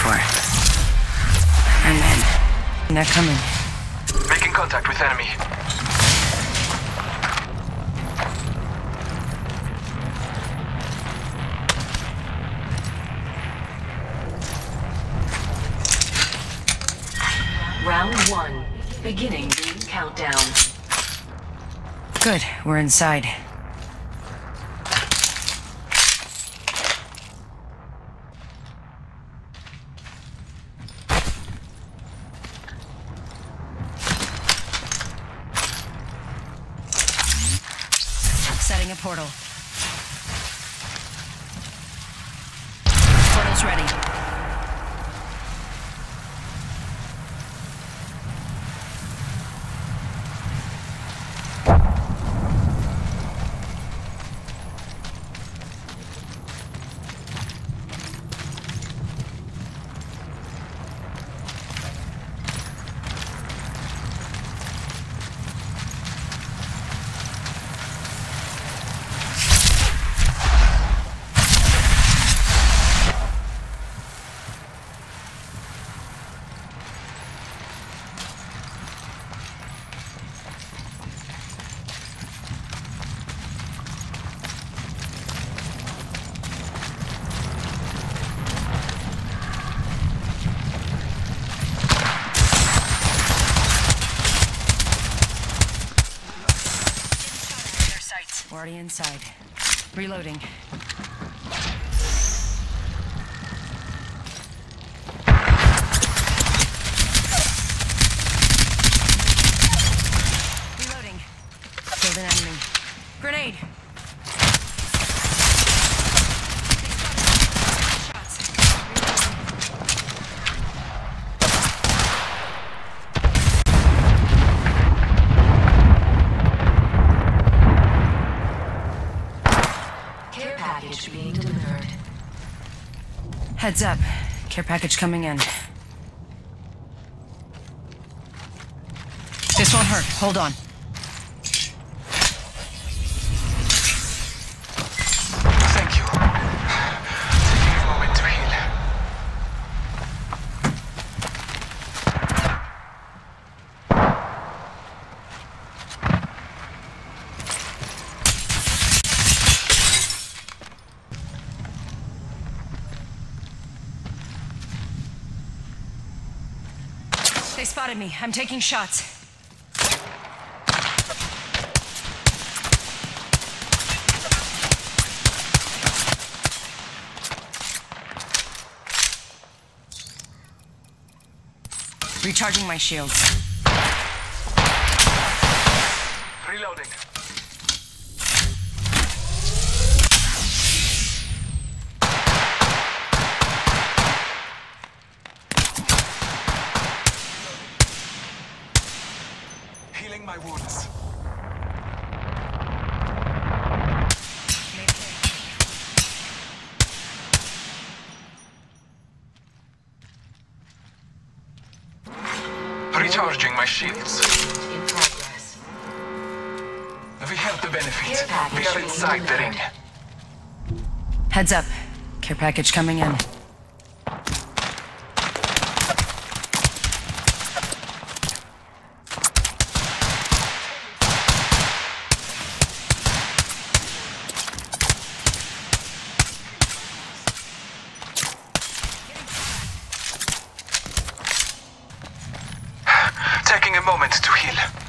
for. And then, they're coming. Making contact with enemy. Round one, beginning the countdown. Good, we're inside. Setting a portal. Portal's ready. We're already inside. Reloading. Heads up. Care package coming in. This won't hurt. Hold on. They spotted me. I'm taking shots. Recharging my shields. Reloading. Healing my wounds. Recharging my shields. In progress. We have the benefit. We are inside the ring. Heads up. Care package coming in. Taking a moment to heal.